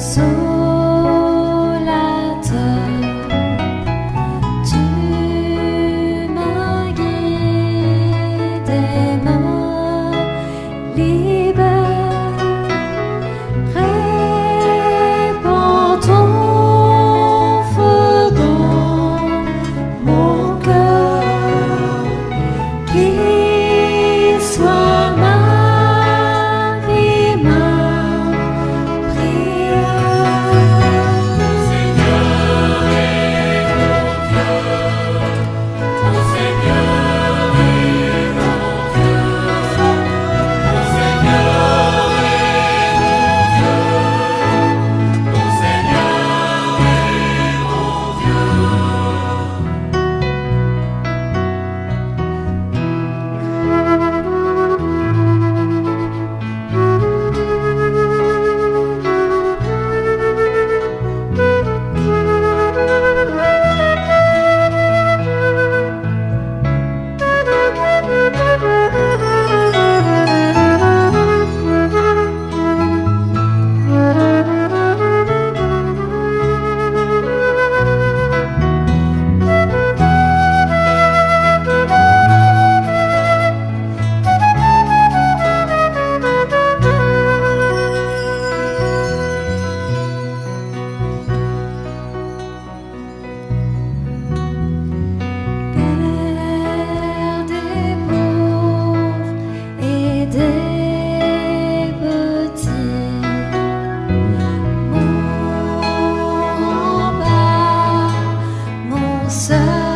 诉。sun.